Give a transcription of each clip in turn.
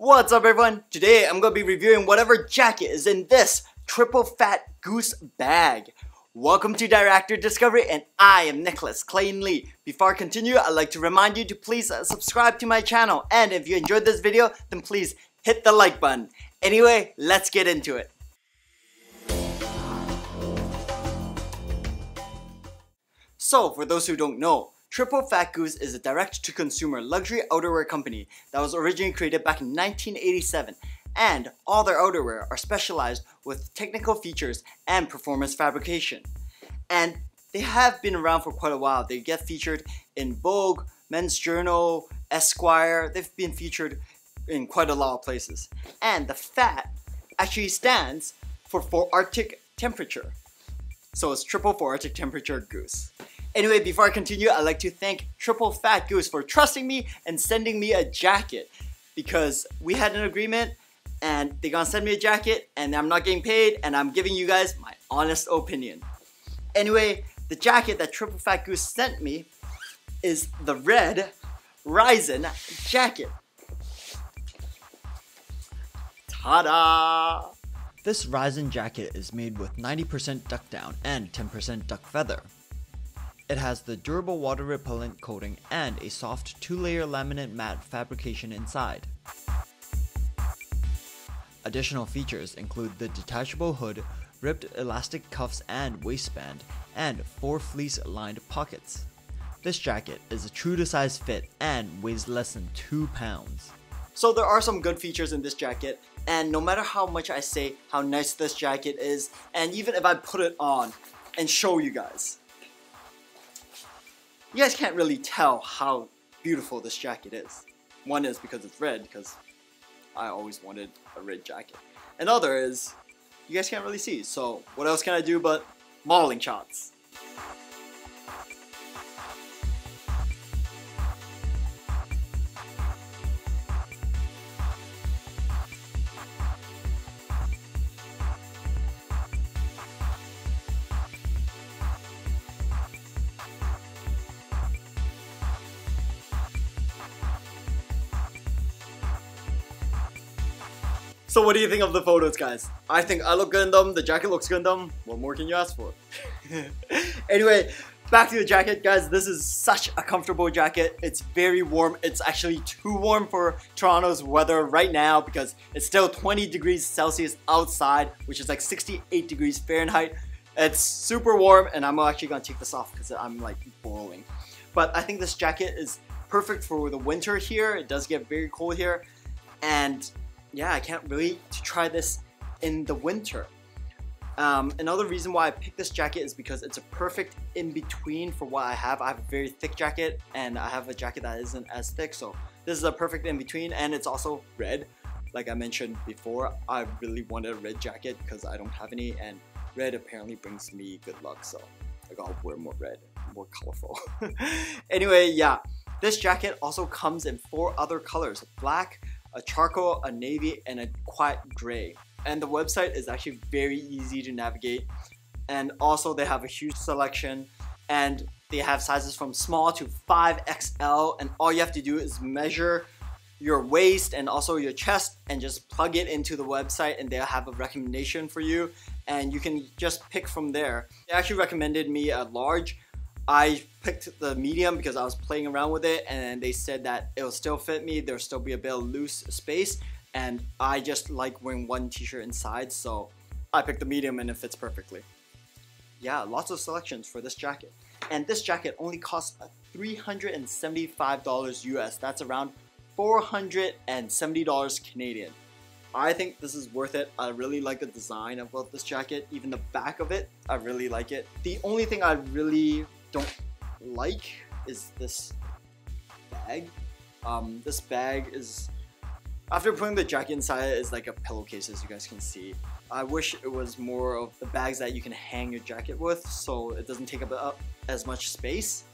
What's up everyone? Today I'm going to be reviewing whatever jacket is in this triple fat goose bag. Welcome to dirActor Discovery and I am Nicholas Clayton Li. Before I continue, I'd like to remind you to please uh, subscribe to my channel and if you enjoyed this video, then please hit the like button. Anyway, let's get into it. So, for those who don't know, Triple Fat Goose is a direct-to-consumer luxury outerwear company that was originally created back in 1987 and all their outerwear are specialized with technical features and performance fabrication. And they have been around for quite a while. They get featured in Vogue, Men's Journal, Esquire. They've been featured in quite a lot of places. And the fat actually stands for for Arctic temperature. So it's triple for Arctic temperature goose. Anyway, before I continue, I'd like to thank Triple Fat Goose for trusting me and sending me a jacket because we had an agreement and they're gonna send me a jacket and I'm not getting paid and I'm giving you guys my honest opinion. Anyway, the jacket that Triple Fat Goose sent me is the red Reizen jacket. Ta-da! This Reizen jacket is made with 90% duck down and 10% duck feather. It has the durable water repellent coating and a soft two-layer laminate matte fabrication inside. Additional features include the detachable hood, ripped elastic cuffs and waistband, and four fleece-lined pockets. This jacket is a true to size fit and weighs less than 2 pounds. So there are some good features in this jacket, and no matter how much I say how nice this jacket is, and even if I put it on and show you guys, you guys can't really tell how beautiful this jacket is. One is because it's red, because I always wanted a red jacket. Another is, you guys can't really see, so what else can I do but modeling shots? So what do you think of the photos, guys? I think I look good in them, the jacket looks good in them. What more can you ask for? anyway, back to the jacket, guys. This is such a comfortable jacket. It's very warm. It's actually too warm for Toronto's weather right now because it's still 20 degrees Celsius outside, which is like 68 degrees Fahrenheit. It's super warm and I'm actually gonna take this off because I'm like boiling. But I think this jacket is perfect for the winter here. It does get very cold here. And yeah, I can't to try this in the winter. Um, another reason why I picked this jacket is because it's a perfect in-between for what I have. I have a very thick jacket and I have a jacket that isn't as thick, so this is a perfect in-between and it's also red. Like I mentioned before, I really wanted a red jacket because I don't have any and red apparently brings me good luck, so I gotta wear more red, more colorful. anyway, yeah, this jacket also comes in four other colors, black, a charcoal, a navy, and a quiet gray. And the website is actually very easy to navigate. And also they have a huge selection and they have sizes from small to 5XL and all you have to do is measure your waist and also your chest and just plug it into the website and they'll have a recommendation for you and you can just pick from there. They actually recommended me a large I picked the medium because I was playing around with it and they said that it'll still fit me, there'll still be a bit of loose space and I just like wearing one t-shirt inside so I picked the medium and it fits perfectly. Yeah, lots of selections for this jacket. And this jacket only costs $375 US, that's around $470 Canadian. I think this is worth it. I really like the design of this jacket, even the back of it, I really like it. The only thing I really don't like is this bag. Um, this bag is, after putting the jacket inside it, is like a pillowcase as you guys can see. I wish it was more of the bags that you can hang your jacket with so it doesn't take up as much space.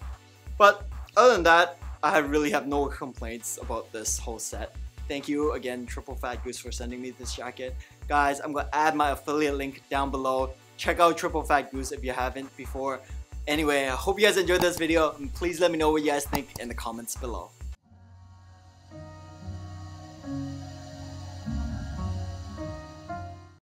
But other than that, I really have no complaints about this whole set. Thank you again, Triple Fat Goose, for sending me this jacket. Guys, I'm to add my affiliate link down below. Check out Triple Fat Goose if you haven't before. Anyway, I hope you guys enjoyed this video and please let me know what you guys think in the comments below.